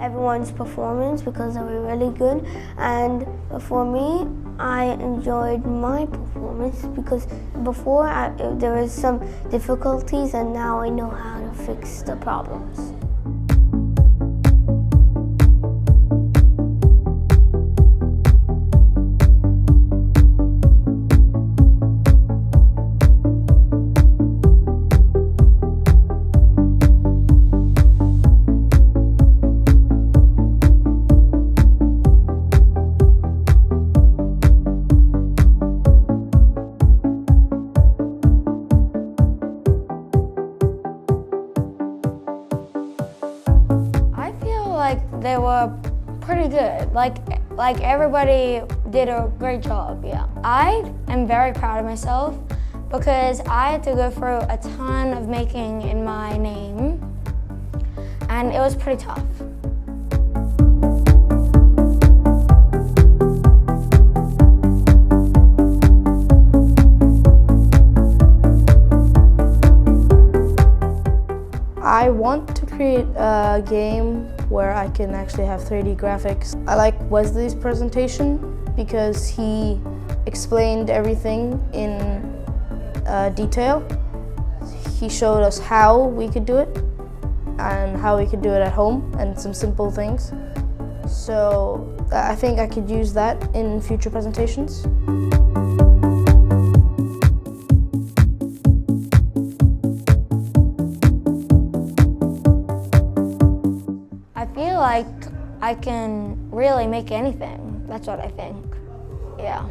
everyone's performance because they were really good. And for me, I enjoyed my performance because before I, there was some difficulties and now I know how to fix the problems. Like they were pretty good. Like like everybody did a great job, yeah. I am very proud of myself because I had to go through a ton of making in my name and it was pretty tough. I want to create a game where I can actually have 3D graphics. I like Wesley's presentation because he explained everything in uh, detail. He showed us how we could do it and how we could do it at home and some simple things. So I think I could use that in future presentations. Like I can really make anything. That's what I think. Yeah.